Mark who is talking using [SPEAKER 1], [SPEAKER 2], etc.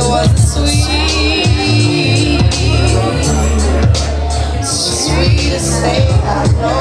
[SPEAKER 1] Sweet. To say I know.